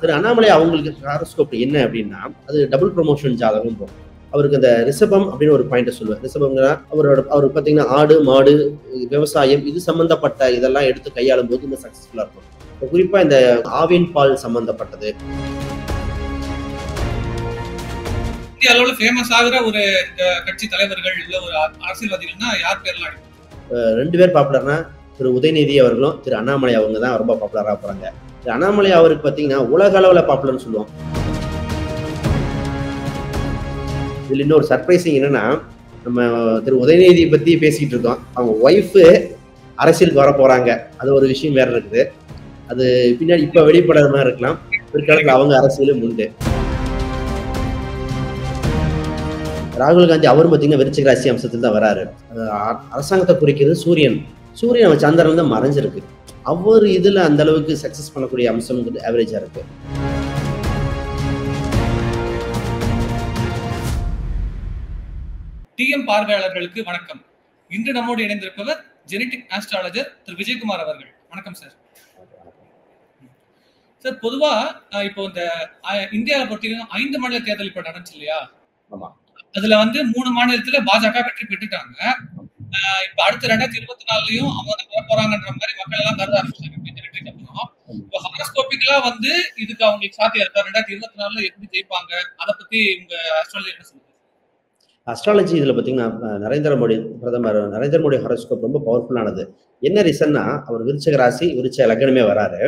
திரு அண்ணாமலை அவங்களுக்கு ஹாரோஸ்கோப் என்ன அப்படின்னா அது டபுள் ப்ரொமோஷன் ஜாதகம் போகும் அவருக்கு அந்த ரிஷபம் அப்படின்னு ஒரு பாயிண்ட் சொல்லுவேன் ரிஷபம்னா அவரோட அவர் பார்த்தீங்கன்னா ஆடு மாடு விவசாயம் இது சம்பந்தப்பட்ட இதெல்லாம் எடுத்து கையாளும் போது இன்னும் சக்சஸ்ஃபுல்லா இருக்கும். இப்ப குறிப்பா இந்த ஆவின் பால் சம்பந்தப்பட்டது. இந்திய அளவுல ஃபேமஸ் ஆகுற ஒரு கட்சி தலைவர்கள் இல்ல ஒரு அரசியல்வாதிகள்னா யார் பேர்லாம் ரெண்டு பேர் பாப்புலர்னா திரு உதயநிதி அவர்களும் திரு அண்ணாமலை அவங்க தான் ரொம்ப பாப்புலராக போறாங்க. திரு அண்ணாமலை அவருக்கு பார்த்தீங்கன்னா உலக அளவில் பாப்புலர்னு சொல்லுவோம் இதில் இன்னொரு சர்ப்ரைசிங் என்னன்னா நம்ம திரு உதயநிதியை பற்றி பேசிக்கிட்டு இருக்கோம். அவங்க ஒய்ஃபு அரசியலுக்கு வர போகிறாங்க அது ஒரு விஷயம் வேற இருக்குது. அது பின்னாடி இப்போ வெளிப்படாத மாதிரி இருக்கலாம். பிற்காலத்தில் அவங்க அரசியலும் உண்டு. ராகுல் காந்தி அவரும் பார்த்தீங்கன்னா விருச்சிக ராசி அம்சத்தில் தான் வராரு. அரசாங்கத்தை குறிக்கிறது சூரியன். சூரியன் அவன் சந்திரன் தான் மறைஞ்சிருக்கு. அவர் இதுல அந்த அளவுக்கு சக்சஸ் பண்ணக்கூடிய அம்சம் ஆவரேஜா இருக்கு. டிஎம் பார்வையாளர்களுக்கு வணக்கம். இன்று நம்மோடு இணைந்திருப்பவர் ஜெனடிக் ஆஸ்ட்ராலஜர் திரு விஜயகுமார் அவர்கள். வணக்கம் சார் சார் பொதுவா இப்போ இந்த இந்தியாவை பொறுத்தவரைக்கும் ஐந்து மாநில தேர்தல் இப்ப நடந்துச்சு இல்லையா. அதுல வந்து மூணு மாநிலத்துல பாஜக வெற்றி பெற்றுட்டாங்க. இப்ப அடுத்த ரெண்டாயிரத்தி இருபத்தி நாலுலயும் அவங்க வந்து வர போறாங்கன்ற மாதிரி மக்கள் எல்லாம் கருத ஆரம்பிச்சாங்க. அப்புறம். இப்போ ஹாரோஸ்கோபிக்கலா வந்து இதுக்கு அவங்களுக்கு சாத்தியம் இருக்கா? ரெண்டாயிரத்தி இருபத்தி நாலுல எப்படி ஜெயிப்பாங்க? அதை பத்தி உங்க ஆஸ்ட்ராலஜி என்ன சொல்லுங்க அஸ்ட்ராலஜி இதில் பார்த்தீங்கன்னா நரேந்திர மோடி பிரதமர் நரேந்திர மோடி ஹாரோஸ்கோப் ரொம்ப பவர்ஃபுல்லானது என்ன ரீசன்னா அவர் விருச்சக ராசி விருச்ச லக்னமே வராரு.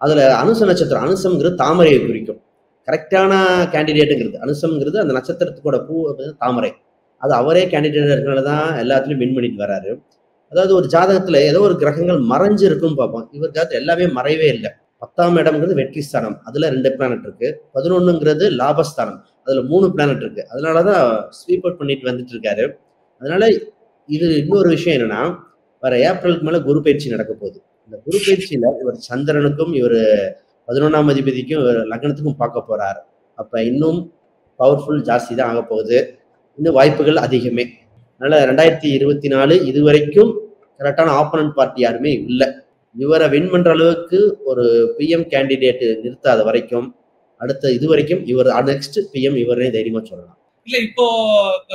அதில் அனுச நட்சத்திரம் அனுசம்ங்கிறது தாமரையை குறிக்கும். கரெக்டான கேண்டிடேட்டுங்கிறது அனுசம்ங்கிறது அந்த நட்சத்திரத்துக்கோட பூ தாமரை. அது அவரே கேண்டிடேட் இருக்கிறனால தான் எல்லாத்துலயும் வின் பண்ணிட்டு வராரு. அதாவது ஒரு ஜாதகத்துல ஏதோ ஒரு கிரகங்கள் மறைஞ்சு இருக்குன்னு பார்ப்போம் இவர் ஜாதகம் எல்லாமே மறையவே இல்லை. பத்தாம் இடம்ங்கிறது வெற்றி ஸ்தானம். அதுல ரெண்டு பிளானட் இருக்கு. பதினொன்னுங்கிறது லாபஸ்தானம். அதுல மூணு பிளானட் இருக்கு. அதனாலதான் ஸ்வீப் அவுட் பண்ணிட்டு வந்துட்டு இருக்காரு. அதனால இது இன்னொரு விஷயம் என்னன்னா வர ஏப்ரலுக்கு மேல குரு பயிற்சி நடக்க போகுது. இந்த குரு பயிற்சியில இவர் சந்திரனுக்கும் இவர் பதினொன்றாம் அதிபதிக்கும் இவர் லக்னத்துக்கும் பார்க்க போறாரு. அப்ப இன்னும் பவர்ஃபுல் ஜாஸ்தி தான் ஆக போகுது. இன்னும் வாய்ப்புகள் அதிகமே. அதனால ரெண்டாயிரத்தி இருபத்தி நாலு இது வரைக்கும் கரெக்டான ஆப்பனன்ட் பார்ட்டி யாருமே இல்லை. இவரை வின் பண்ற அளவுக்கு ஒரு பிஎம் கேண்டிடேட் நிறுத்தாத வரைக்கும் அடுத்த இது வரைக்கும் இவர் நெக்ஸ்ட் பிஎம் இவரே தைரியமா சொல்லலாம். இல்ல இப்போ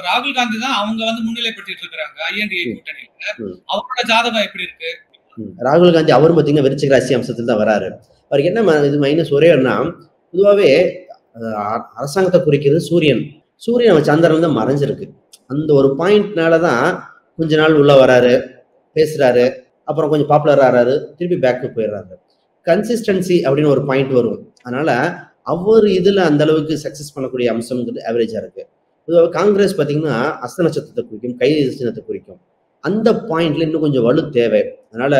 ராகுல் காந்தி தான் அவங்க வந்து முன்னிலை பெற்றுட்டு இருக்காங்க ஐஎன்டிஏ. கூட்டணியில. அவரோட ஜாதகம் எப்படி இருக்கு. ராகுல் காந்தி அவரும் பார்த்தீங்கன்னா விருச்சிக ராசி அம்சத்தில் தான் வராரு. அவருக்கு என்ன இது மைனஸ் ஒரே பொதுவாகவே அரசாங்கத்தை குறிக்கிறது சூரியன். சூரியன் சந்திரன் தான் மறைஞ்சிருக்கு. அந்த ஒரு பாயிண்ட்னால தான் கொஞ்ச நாள் உள்ள வராரு பேசுறாரு அப்புறம் கொஞ்சம் பாப்புலர் ஆறாரு திருப்பி பேக்கு போயிடுறாரு. கன்சிஸ்டன்சி அப்படின்னு ஒரு பாயிண்ட் வரும். அதனால அவர் இதுல அந்த அளவுக்கு சக்சஸ் பண்ணக்கூடிய அம்சம்ங்கிறது ஆவரேஜா இருக்கு. காங்கிரஸ் பார்த்தீங்கன்னா அஸ்த நட்சத்திரத்தை குறிக்கும் கை சின்னத்தை குறிக்கும். அந்த பாயிண்ட்ல இன்னும் கொஞ்சம் வலு தேவை. அதனால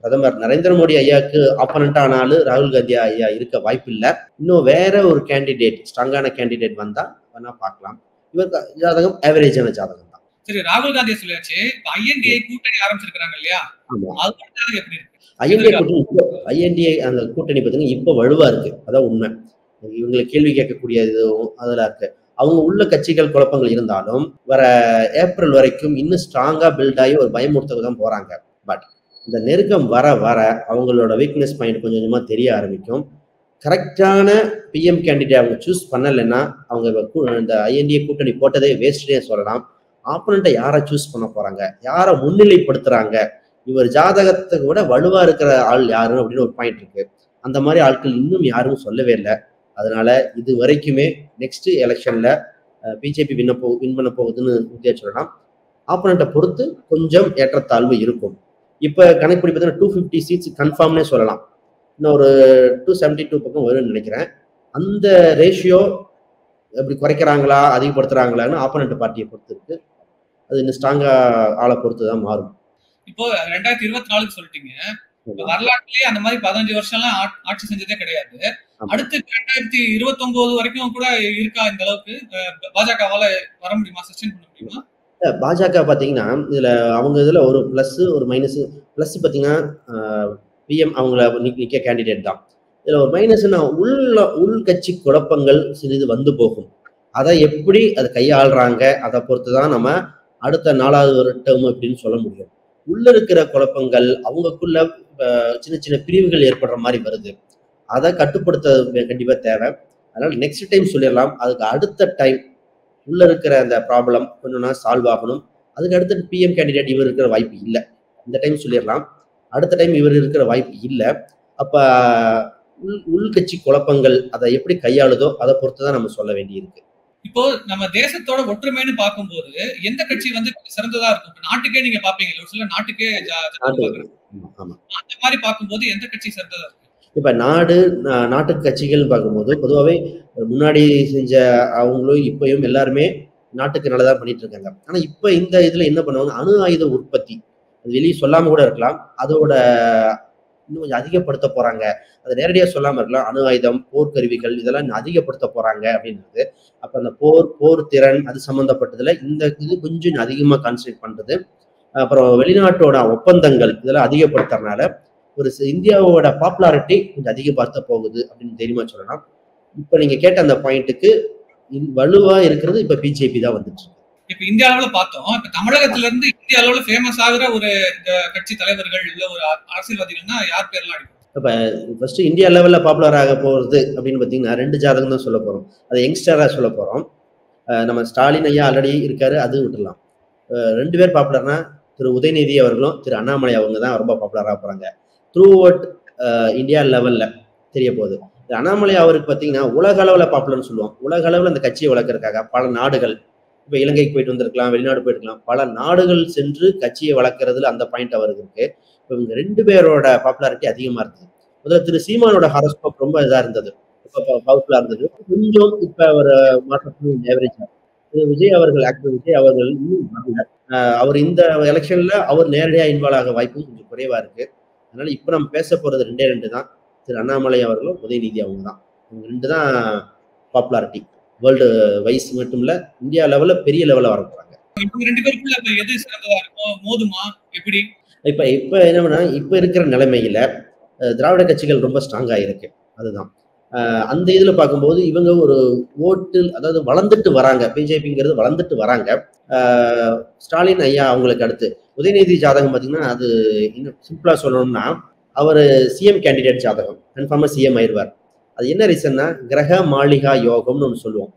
பிரதமர் நரேந்திர மோடி ஐயாவுக்கு ஆப்பனண்ட் ஆனாலும் ராகுல் காந்தி ஐயா இருக்க வாய்ப்பு இல்லை இன்னும் வேற ஒரு கேண்டிடேட் ஸ்ட்ராங்கான கேண்டிடேட் வந்தா வேணா பார்க்கலாம். இவர் ஜாதகம் ஆவரேஜான ஜாதகம் தான். சரி ராகுல் காந்தியை சொல்லியாச்சு ஐஎன்டிஏ கூட்டணி ஆரம்பிச்சிருக்காங்க இல்லையா? ஐஎன்டிஏ கூட்டணி ஐஎன்டிஏ அந்த கூட்டணி பார்த்தீங்கன்னா இப்போ வலுவா இருக்கு. அதான் உண்மை. இவங்களை கேள்வி கேட்கக்கூடிய இதுவும் அதில் இருக்கு. அவங்க உள்ள கட்சிகள் குழப்பங்கள் இருந்தாலும் வர ஏப்ரல் வரைக்கும் இன்னும் ஸ்ட்ராங்கா பில்ட் ஆகி ஒரு பயமுறுத்தக்கு தான் போறாங்க. பட் இந்த நெருக்கம் வர வர அவங்களோட வீக்னஸ் பாயிண்ட் கொஞ்சம் கொஞ்சமாக தெரிய ஆரம்பிக்கும். கரெக்டான பிஎம் கேண்டிடேட் அவங்க சூஸ் பண்ணலைன்னா அவங்க இந்த ஐஎன்டிஏ கூட்டணி போட்டதே வேஸ்ட்டே சொல்லலாம். ஆப்பனண்ட்டை யாரை சூஸ் பண்ண போகிறாங்க யாரை முன்னிலைப்படுத்துகிறாங்க இவர் ஜாதகத்தை விட வலுவாக இருக்கிற ஆள் யாரு அப்படின்னு ஒரு பாயிண்ட் இருக்கு. அந்த மாதிரி ஆட்கள் இன்னும் யாரும் சொல்லவே இல்லை. அதனால இது வரைக்குமே நெக்ஸ்ட் எலெக்ஷன்ல பிஜேபி வின்ன போ வின் பண்ண போகுதுன்னு உறுதியா சொல்லலாம். ஆப்பனண்ட்டை பொறுத்து கொஞ்சம் ஏற்றத்தாழ்வு இருக்கும். இப்போ கணக்குப்படி பார்த்தீங்கன்னா டூ ஃபிஃப்டி சீட்ஸ் கன்ஃபார்ம்னே சொல்லலாம். இன்னும் ஒரு டூ செவன்டி டூ பக்கம் வரும்னு நினைக்கிறேன். அந்த ரேஷியோ எப்படி குறைக்கிறாங்களா அதிகப்படுத்துறாங்களான்னு ஆப்பனண்ட் பார்ட்டியை பொறுத்து இருக்கு. அது இன்னும் ஸ்ட்ராங்கா ஆளை பொறுத்து தான் மாறும். இப்போ ரெண்டாயிரத்தி இருபத்தி நாலுக்கு சொல்லிட்டீங்க. வரலாற்றுலயே அந்த மாதிரி பதினஞ்சு வருஷம் எல்லாம் ஆட்- ஆட்சி செஞ்சதே கிடையாது. அடுத்து ரெண்டாயிரத்தி இருபத்தி ஒன்பது வரைக்கும் கூட இருக்கா இந்த அளவுக்கு? பாஜகவால வர முடியுமா? சஸ்டெயின் பண்ண முடியுமா? பாஜக பாத்தீங்கன்னா இதுல அவங்க இதுல ஒரு பிளஸ் ஒரு மைனஸ் பிளஸ் பாத்தீங்கன்னா பிஎம் அவங்கள நிக்க கேண்டிடேட் தான். இதுல ஒரு மைனஸ்னா உள்ள உள் கட்சி குழப்பங்கள் சிறிது வந்து போகும். அதை எப்படி அதை கையாளுறாங்க அதை பொறுத்து தான் நம்ம அடுத்த நாலாவது ஒரு டேர்ம் அப்படின்னு சொல்ல முடியும். உள்ள இருக்கிற குழப்பங்கள் அவங்களுக்குள்ள சின்ன சின்ன பிரிவுகள் ஏற்படுற மாதிரி வருது. அதை கட்டுப்படுத்த கண்டிப்பா தேவை. அதனால நெக்ஸ்ட் டைம் சொல்லிடலாம். அதுக்கு அடுத்த டைம் உள்ள இருக்கிற அந்த ப்ராப்ளம் கொஞ்சம் சால்வ் ஆகணும். அதுக்கு அடுத்து பிஎம் கேண்டிடேட் இவர் இருக்கிற வாய்ப்பு இல்லை. இந்த டைம் சொல்லிடலாம். அடுத்த டைம் இவர் இருக்கிற வாய்ப்பு இல்லை. அப்ப உள் உள்கட்சி குழப்பங்கள் அதை எப்படி கையாளுதோ அதை பொறுத்து தான் நம்ம சொல்ல வேண்டியிருக்கு. இப்போ நம்ம தேசத்தோட ஒற்றுமைன்னு பார்க்கும்போது எந்த கட்சி வந்து சிறந்ததா இருக்கும்? நாட்டுக்கே நீங்க பாப்பீங்க ஒரு சில நாட்டுக்கே அந்த மாதிரி பார்க்கும்போது எந்த கட்சி சிறந்ததா இருக்கும்? இப்ப நாடு நாட்டு கட்சிகள்னு பார்க்கும்போது பொதுவாகவே முன்னாடி செஞ்ச அவங்களும் இப்பயும் எல்லாருமே நாட்டுக்கு நல்லதா பண்ணிட்டு இருக்காங்க. ஆனா இப்ப இந்த இதுல என்ன பண்ணுவாங்க அணு ஆயுத உற்பத்தி. அது வெளியே சொல்லாம கூட இருக்கலாம். அதோட இன்னும் கொஞ்சம் அதிகப்படுத்த போறாங்க. அதை நேரடியா சொல்லாம இருக்கலாம். அணு ஆயுதம் போர்க்கருவிகள் இதெல்லாம் இன்னும் அதிகப்படுத்த போறாங்க அப்படின்றது. அப்ப அந்த போர் போர் திறன் அது சம்பந்தப்பட்டதுல இந்த இது கொஞ்சம் அதிகமாக அதிகமா கான்சன்ட்ரேட் பண்றது. அப்புறம் வெளிநாட்டோட ஒப்பந்தங்கள் இதெல்லாம் அதிகப்படுத்துறதுனால ஒரு இந்தியாவோட பாப்புலாரிட்டி கொஞ்சம் அதிகப்படுத்த போகுது அப்படின்னு தெரியுமா சொல்லலாம். இப்ப நீங்க கேட்ட அந்த பாயிண்ட்டுக்கு வலுவா இருக்கிறது இப்ப பிஜேபி தான் வந்துட்டு. இப்ப இந்திய அளவுல பார்த்தோம். இப்ப தமிழகத்துல இருந்து இந்திய அளவுல ஃபேமஸ் ஆகுற ஒரு கட்சி தலைவர்கள் இல்ல ஒரு அரசியல்வாதிகள்னா யார் பேர்லாம் அடிக்கும் இப்ப ஃபர்ஸ்ட் இந்தியா லெவல்ல பாப்புலர் ஆக போறது அப்படின்னு பாத்தீங்கன்னா ரெண்டு ஜாதகம் தான் சொல்ல போறோம். அது யங்ஸ்டரா சொல்ல போறோம். நம்ம ஸ்டாலின் ஐயா ஆல்ரெடி இருக்காரு அது விட்டுடலாம். அஹ் ரெண்டு பேர் பாப்புலர்னா திரு உதயநிதி அவர்களும் திரு அண்ணாமலை அவங்க தான் ரொம்ப பாப்புலராக போறாங்க. த்ரூ அவுட் இந்தியா லெவல்ல தெரிய போகுது அண்ணாமலை அவருக்கு பார்த்தீங்கன்னா உலக அளவில் பாப்புலர்னு சொல்லுவோம் உலக அளவில் அந்த கட்சியை வளர்க்கறதுக்காக பல நாடுகள் இப்போ இலங்கைக்கு போயிட்டு வந்திருக்கலாம் வெளிநாடு போயிருக்கலாம் பல நாடுகள் சென்று கட்சியை வளர்க்கறதுல அந்த பாயிண்ட் அவருக்கு இருக்கு. இப்போ இவங்க ரெண்டு பேரோட பாப்புலாரிட்டி அதிகமாக இருந்தது. முதல்ல திரு சீமானோட ஹாரோஸ்கோப் ரொம்ப இதாக இருந்தது. இப்போ பவர்ஃபுல்லா இருந்தது. கொஞ்சம் இப்போ ஒரு மாற்றத்துக்கு ஏவரேஜ் திரு விஜய் அவர்கள் ஆக்டர் விஜய் அவர்கள் இன்னும் அவர் இந்த எலெக்ஷன்ல அவர் நேரடியாக இன்வால்வ் ஆக வாய்ப்பும் கொஞ்சம் குறைவா இருக்கு. அதனால இப்ப நம்ம பேச போறது ரெண்டே ரெண்டு தான். திரு அண்ணாமலை அவர்களும் உதயநிதி அவங்க தான் இவங்க ரெண்டு தான் பாப்புலாரிட்டி வேர்ல்டு வைஸ் மட்டும் இல்ல இந்தியா லெவல்ல பெரிய லெவல்ல வர போறாங்க. இப்ப இப்ப இப்ப என்னன்னா இப்ப இருக்கிற நிலைமையில திராவிட கட்சிகள் ரொம்ப ஸ்ட்ராங்கா இருக்கு. அதுதான். அந்த இதுல பார்க்கும்போது இவங்க ஒரு ஓட்டு அதாவது வளர்ந்துட்டு வராங்க. பிஜேபிங்கிறது வளர்ந்துட்டு வராங்க. ஸ்டாலின் ஐயா அவங்களுக்கு அடுத்து உதயநிதி ஜாதகம் பார்த்தீங்கன்னா அது இன்னும் சிம்பிளா சொல்லணும்னா அவர் சிஎம் கேண்டிடேட் ஜாதகம். கன்ஃபார்மாக சிஎம் ஆயிடுவார் அது என்ன ரீசன்னா கிரக மாளிகா யோகம்னு ஒன்று சொல்லுவோம்.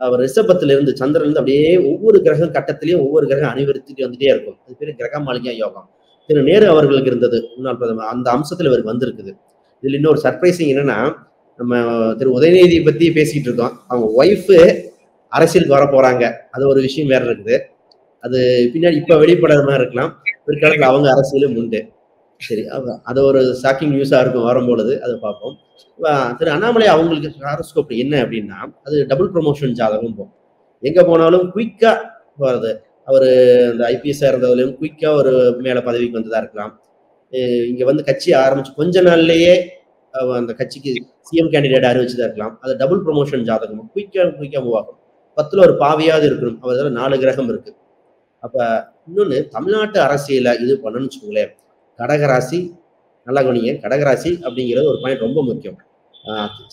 அவர் ரிஷபத்திலிருந்து இருந்து அப்படியே ஒவ்வொரு கிரகம் கட்டத்திலையும் ஒவ்வொரு கிரகம் அணிவருத்திட்டு வந்துட்டே இருக்கும். அது பேர் கிரக மாளிகா யோகம். திரு நேரு அவர்களுக்கு இருந்தது முன்னாள் பிரதமர். அந்த அம்சத்தில் இவருக்கு வந்திருக்குது. இதில் இன்னொரு சர்ப்ரைசிங் என்னன்னா நம்ம திரு உதயநிதி பற்றி பேசிக்கிட்டு இருக்கோம். அவங்க ஒய்ஃபு அரசியலுக்கு வர போகிறாங்க அது ஒரு விஷயம் வேற இருக்குது. அது பின்னாடி இப்ப வெளிப்படாத மாதிரி இருக்கலாம். பிற்காலத்துல அவங்க அரசியலும் உண்டு. சரி அது- ஒரு ஷாக்கிங் நியூஸா இருக்கும் வரும்பொழுது அதை பார்ப்போம். திரு அண்ணாமலை அவங்களுக்கு ஹாரோஸ்கோப் என்ன அப்படின்னா அது டபுள் ப்ரொமோஷன் ஜாதகம் போகும். எங்க போனாலும் குயிக்கா போறது. அவர் அந்த ஐபிஎஸ்ஸாக இருந்ததுலயும் குயிக்கா ஒரு மேல பதவிக்கு வந்ததா இருக்கலாம். இங்கே இங்க வந்து கட்சி ஆரம்பிச்சு கொஞ்ச நாள்லயே அந்த கட்சிக்கு சிஎம் கேண்டிடேட் அறிவிச்சதா இருக்கலாம். அது டபுள் ப்ரொமோஷன் ஜாதகம் குயிக்கா குயிக்கா மூவ் ஆகும். பத்துல ஒரு பாவியாவது இருக்கணும். அவர் நாலு கிரகம் இருக்கு. அப்ப இன்னொன்னு தமிழ்நாட்டு அரசியல இது பண்ணணும்னு வச்சுக்கோங்களேன். கடகராசி நல்லா கவனிங்க. கடகராசி அப்படிங்கிறது ஒரு பாயிண்ட் ரொம்ப முக்கியம்.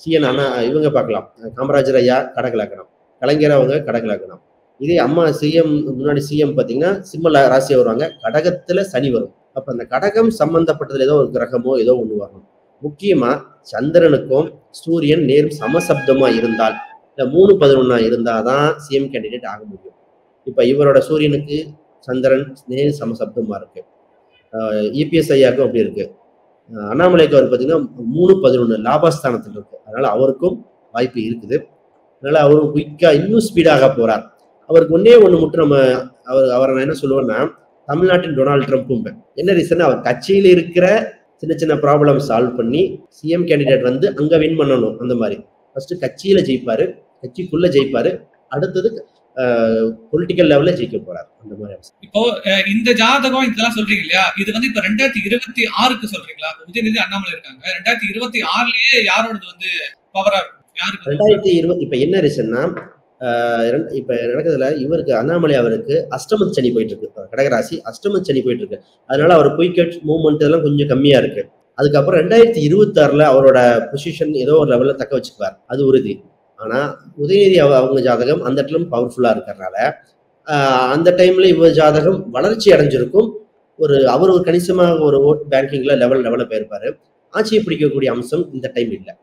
சிஎன் அண்ணா இவங்க பார்க்கலாம். காமராஜர் ஐயா கடகலக்கணம். கலைஞர் அவங்க கடகலக்கணம். இதே அம்மா சிஎம் முன்னாடி சிஎம் பார்த்தீங்கன்னா சிம்மல ல- வருவாங்க. கடகத்துல சனி வரும். அப்ப அந்த கடகம் சம்பந்தப்பட்டதுல ஏதோ ஒரு கிரகமோ ஏதோ ஒன்று வரணும். முக்கியமா சந்திரனுக்கும் சூரியன் நேரும் சமசப்தமா இருந்தால் இந்த மூணு பதினொன்னா இருந்தாதான் சிஎம் கேண்டிடேட் ஆக முடியும். இப்போ இவரோட சூரியனுக்கு சந்திரன் நேர் சமசப்தமாக இருக்கு. இபிஎஸ் ஐயாக்கும் அப்படி இருக்கு. அண்ணாமலைக்கு அவர் பார்த்தீங்கன்னா மூணு பதினொன்று லாபஸ்தானத்தில் இருக்கு. அதனால அவருக்கும் வாய்ப்பு இருக்குது. அதனால அவரும் குயிக்காக இன்னும் ஸ்பீடாக போறார். அவருக்கு ஒன்னே ஒன்று மட்டும் நம்ம அவர் அவரை நான் என்ன சொல்லுவேன்னா தமிழ்நாட்டின் டொனால்ட் ட்ரம்ப்பும் என்ன ரீசன் அவர் கட்சியில் இருக்கிற சின்ன சின்ன ப்ராப்ளம் சால்வ் பண்ணி சிஎம் கேண்டிடேட் வந்து அங்கே வின் பண்ணணும் அந்த மாதிரி. ஃபர்ஸ்ட் கட்சியில ஜெயிப்பாரு கட்சிக்குள்ள ஜெயிப்பாரு. அடுத்தது பொலிட்டிக்கல் லெவல்ல ஜெயிக்க போறாரு. அந்த மாதிரி. இப்போ இந்த ஜாதகம் இதெல்லாம் சொல்றீங்க இல்லையா? இது வந்து இப்ப ரெண்டாயிரத்தி இருபத்தி ஆறுக்கு சொல்றீங்களா? உதயநிதி அண்ணாமலை இருக்காங்க. ரெண்டாயிரத்தி இருபத்தி ஆறுலயே யாரோடது வந்து பவரா இருக்கும்? ரெண்டாயிரத்தி இருபது இப்ப என்ன ரீசன்னா இப்ப நடக்கிறதுல இவருக்கு அண்ணாமலை அவருக்கு அஷ்டம சனி போயிட்டு இருக்கு கடகராசி அஷ்டம சனி போயிட்டு இருக்கு அதனால அவர் குயிக்கட் மூவ்மெண்ட் எல்லாம் கொஞ்சம் கம்மியா இருக்கு. அதுக்கப்புறம் ரெண்டாயிரத்தி இருபத்தி ஆறுல அவரோட பொசிஷன் ஏதோ ஒரு லெவல்ல தக்க வச்சுக்குவார். அது உறுதி. ஆனால் உதயநிதி அவ- அவங்க ஜாதகம் அந்த இடத்துல பவர்ஃபுல்லாக இருக்கிறனால அந்த டைம்ல இவர் ஜாதகம் வளர்ச்சி அடைஞ்சிருக்கும். ஒரு அவர் ஒரு கணிசமாக ஒரு ஓட் பேங்கிங்ல லெவல் லெவலில் போயிருப்பாரு. ஆட்சியை பிடிக்கக்கூடிய அம்சம் இந்த டைம் இல்லை.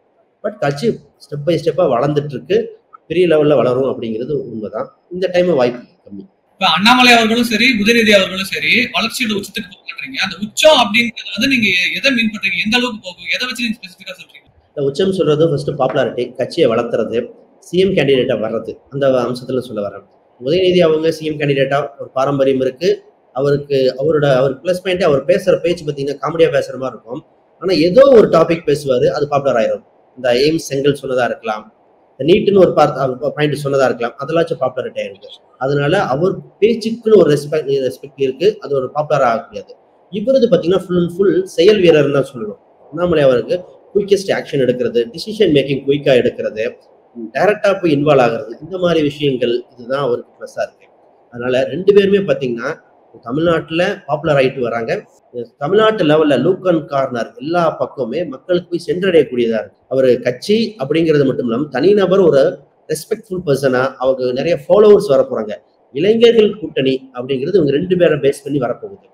பட் கட்சி ஸ்டெப் பை ஸ்டெப்பாக வளர்ந்துட்டு இருக்கு பெரிய லெவலில் வளரும் அப்படிங்கிறது உண்மைதான். இந்த டைம் வாய்ப்பு கம்மி. இப்ப அண்ணாமலை அவர்களும் சரி உதயநிதி அவர்களும் சரி வளர்ச்சியோட உச்சத்துக்கு போக மாட்டீங்க அந்த உச்சம் அப்படிங்கிறது வந்து நீங்க எதை மீன் பண்றீங்க? எந்த அளவுக்கு போகும்? எதை வச்சு நீங்க ஸ்பெசிபிக்கா சொல்றீங்க? இந்த உச்சம் சொல்றது ஃபர்ஸ்ட் பாப்புலாரிட்டி கட்சியை வளர்த்துறது சிஎம் கேண்டிடேட்டா வர்றது அந்த அம்சத்துல சொல்ல வரேன். உதயநிதி அவங்க சிஎம் கேண்டிடேட்டா ஒரு பாரம்பரியம் இருக்கு. அவருக்கு அவரோட அவர் ப்ளஸ் பாயிண்ட் அவர் பேசுற பேச்சு பார்த்தீங்கன்னா காமெடியா பேசுற மாதிரி இருக்கும். ஆனா ஏதோ ஒரு டாபிக் பேசுவாரு அது பாப்புலர் ஆயிரும். இந்த எய்ம்ஸ் செங்கல் சொன்னதா இருக்கலாம். இந்த நீட்டுன்னு ஒரு பாயிண்ட் சொன்னதா இருக்கலாம். அதெல்லாம் பாப்புலாரிட்டி ஆயிருக்கு. அதனால அவர் பேச்சுக்குன்னு ஒரு ரெஸ்பெக்ட் ரெஸ்பெக்ட் இருக்கு. அது ஒரு பாப்புலர் ஆக முடியாது. இவரது பார்த்தீங்கன்னா ஃபுல் அண்ட் ஃபுல் செயல் வீரர்னு தான் சொல்லணும். அண்ணாமலை அவருக்கு குயிக்கஸ்ட் ஆக்ஷன் எடுக்கிறது டிசிஷன் மேக்கிங் குயிக்காக எடுக்கிறது டைரக்டாக போய் இன்வால்வ் ஆகுறது இந்த மாதிரி விஷயங்கள் இதுதான் அவருக்கு ப்ளஸ்ஸாக இருக்கு. அதனால ரெண்டு பேருமே பார்த்தீங்கன்னா தமிழ்நாட்டில் பாப்புலர் ஆகிட்டு வராங்க. தமிழ்நாட்டு லெவலில் லூக் அண்ட் கார்னர் எல்லா பக்கமுமே மக்களுக்கு போய் சென்றடையக்கூடியதாக இருக்கு. அவர் கட்சி அப்படிங்கிறது மட்டும் இல்லாமல் தனிநபர் ஒரு ரெஸ்பெக்ட்ஃபுல் பர்சனாக அவங்க நிறைய ஃபாலோவர்ஸ் வர இளைஞர்கள் கூட்டணி அப்படிங்கிறது இவங்க ரெண்டு பேரை பேஸ் பண்ணி வரப்போகுது.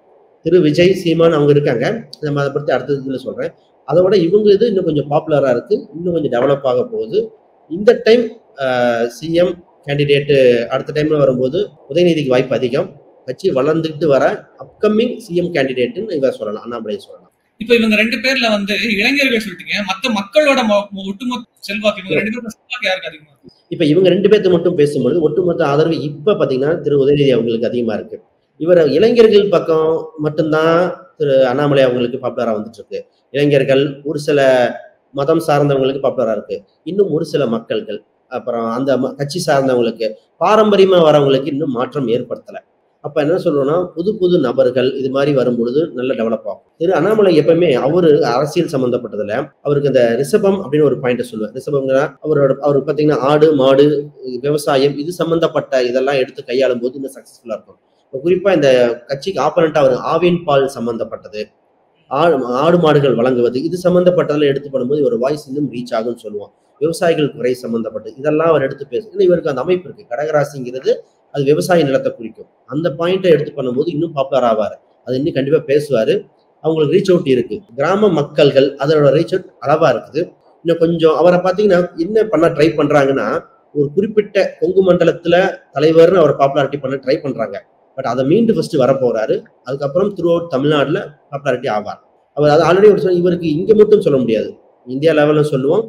திரு விஜய் சீமான் அவங்க இருக்காங்க. நம்ம அதை பற்றி அடுத்த இதில் சொல்கிறேன் அதை விட இவங்க இது இன்னும் கொஞ்சம் பாப்புலரா இருக்கு. இன்னும் கொஞ்சம் டெவலப் ஆக போகுது. இந்த டைம் சிஎம் கேண்டிடேட்டு அடுத்த டைம்ல வரும்போது உதயநிதிக்கு வாய்ப்பு அதிகம். கட்சி வளர்ந்துட்டு வர அப்கமிங் சிஎம் கேண்டிடேட்னு இவர் சொல்லலாம் அண்ணாமலை சொல்லலாம். இப்ப இவங்க ரெண்டு பேர்ல வந்து இளைஞர்கள் சொல்லிட்டீங்க. மத்த மக்களோட ஒட்டுமொத்த செல்வாக்கு இவங்க ரெண்டு பேரும் செல்வாக்கு யாருக்கு அதிகமா இப்ப இவங்க ரெண்டு பேர்த்து மட்டும் பேசும்பொழுது ஒட்டுமொத்த ஆதரவு இப்ப பாத்தீங்கன்னா திரு உதயநிதி அவங்களுக்கு அதிகமா இருக்கு. இவர் இளைஞர்கள் பக்கம் மட்டும்தான் திரு அண்ணாமலை அவங்களுக்கு பாப்புலரா வந்துட்டு இருக்கு இளைஞர்கள் ஒரு சில மதம் சார்ந்தவங்களுக்கு பாப்புலரா இருக்கு. இன்னும் ஒரு சில மக்கள்கள் அப்புறம் அந்த ம- கட்சி சார்ந்தவங்களுக்கு பாரம்பரியமா வரவங்களுக்கு இன்னும் மாற்றம் ஏற்படுத்தல. அப்ப என்ன சொல்றோம்னா புது புது நபர்கள் இது மாதிரி வரும்பொழுது நல்ல டெவலப் ஆகும். திரு அண்ணாமலை எப்பவுமே அவரு அரசியல் சம்மந்தப்பட்டதுல அவருக்கு அந்த ரிஷபம் அப்படின்னு ஒரு பாயிண்ட் சொல்லுவார். ரிஷபம்னா அவரோட அவர் பார்த்தீங்கன்னா ஆடு மாடு விவசாயம் இது சம்மந்தப்பட்ட இதெல்லாம் எடுத்து கையாளும் போது இன்னும் சக்சஸ்ஃபுல்லா இருக்கும். குறிப்பாக குறிப்பா இந்த கட்சிக்கு ஆப்பனண்டா அவர் ஆவின் பால் சம்பந்தப்பட்டது. ஆடு ஆடு மாடுகள் வழங்குவது இது சம்பந்தப்பட்டதுல எடுத்து பண்ணும்போது ஒரு வாய்ஸ் இன்னும் ரீச் ஆகும்னு சொல்லுவோம் விவசாயிகள் குறை சம்பந்தப்பட்டது இதெல்லாம் அவர் எடுத்து பேசு இவருக்கு அந்த அமைப்பு இருக்கு. கடகராசிங்கிறது அது விவசாய நிலத்தை குறிக்கும். அந்த பாயிண்ட்டை எடுத்து பண்ணும்போது இன்னும் பாப்புலர் ஆவார். அது இன்னும் கண்டிப்பா பேசுவாரு. அவங்களுக்கு ரீச் அவுட் இருக்கு. கிராம மக்கள்கள் அதோட ரீச் அவுட் அளவா இருக்குது. இன்னும் கொஞ்சம் அவரை பார்த்தீங்கன்னா என்ன பண்ண ட்ரை பண்றாங்கன்னா ஒரு குறிப்பிட்ட கொங்கு மண்டலத்துல தலைவர்னு அவர் பாப்புலாரிட்டி பண்ண ட்ரை பண்றாங்க. பட் அதை மீண்டும் ஃபர்ஸ்ட் வர போறாரு அதுக்கப்புறம் த்ரூ அவுட் தமிழ்நாடுல பாப்புலாரிட்டி ஆவார். அவர் அது ஆல்ரெடி ஒரு இவருக்கு இங்க மட்டும் சொல்ல முடியாது. இந்தியா லெவல்ல சொல்லுவோம்.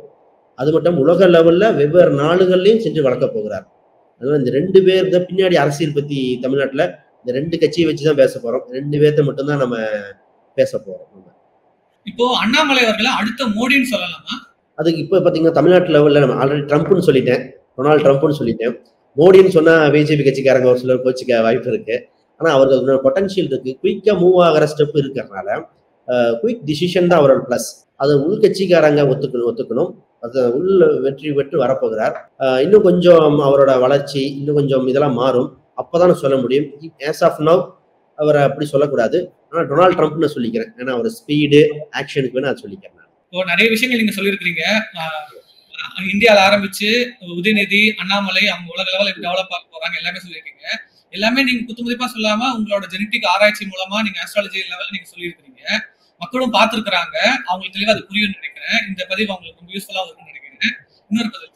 அது மட்டும் உலக லெவல்ல வெவ்வேறு நாடுகள்லயும் சென்று வளர்க்க போகிறார். அதனால இந்த ரெண்டு பேர் தான் பின்னாடி அரசியல் பத்தி தமிழ்நாட்டுல இந்த ரெண்டு கட்சியை வச்சுதான் பேச போறோம். ரெண்டு பேர்த்த மட்டும்தான் நம்ம பேச போறோம். நம்ம. இப்போ அண்ணாமலை அவர்களை அடுத்த மோடின்னு சொல்லலாமா? அதுக்கு இப்போ பார்த்தீங்கன்னா தமிழ்நாட்டு லெவலில் நம்ம ஆல்ரெடி ட்ரம்ப்னு சொல்லிட்டேன். டொனால்ட் ட்ரம்ப்னு சொல்லிட்டேன். மோடின்னு சொன்னா பிஜேபி கட்சிக்காரங்க ஒரு சிலர் கோச்சிக்க வாய்ப்பு இருக்கு. ஆனா அவருக்கு பொட்டன்ஷியல் இருக்கு. குயிக்கா மூவ் ஆகிற ஸ்டெப் இருக்கிறதுனால குயிக் டிசிஷன் தான் அவரோட ப்ளஸ் அதை உள்கட்சிக்காரங்க ஒத்துக்கணும் ஒத்துக்கணும். அது உள்ள வெற்றி பெற்று வரப்போகிறார். இன்னும் கொஞ்சம் அவரோட வளர்ச்சி இன்னும் கொஞ்சம் இதெல்லாம் மாறும். அப்பதான் சொல்ல முடியும். ஆஸ் ஆஃப் நவ் அவரை அப்படி சொல்லக்கூடாது. ஆனா டொனால்ட் ட்ரம்ப்னு சொல்லிக்கிறேன். ஏன்னா அவர் ஸ்பீடு ஆக்ஷனுக்கு வேணா அதை சொல்லிக்கிறேன். நிறைய விஷயங்கள் நீங்க சொல்லியிருக்கிறீங்க. ஆஹ் இந்தியால ஆரம்பிச்சு உதயநிதி அண்ணாமலை அவங்க உலக லெவலில் டெவலப் ஆக போறாங்க. எல்லாமே சொல்லியிருக்கீங்க. எல்லாமே நீங்க குத்துமதிப்பா சொல்லாம உங்களோட ஜெனட்டிக் ஆராய்ச்சி மூலமா நீங்க ஆஸ்ட்ராலஜி லெவலில் நீங்க சொல்லியிருக்கிறீங்க. மக்களும் பார்த்துருக்குறாங்க. அவங்களுக்கு தெளிவா அது புரியும்னு நினைக்கிறேன். இந்த பதிவு அவங்களுக்கு ரொம்ப யூஸ்ஃபுல்லா இருக்கும்னு நினைக்கிறேன். இன்னொரு பதில்